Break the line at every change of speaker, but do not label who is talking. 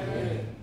Amen.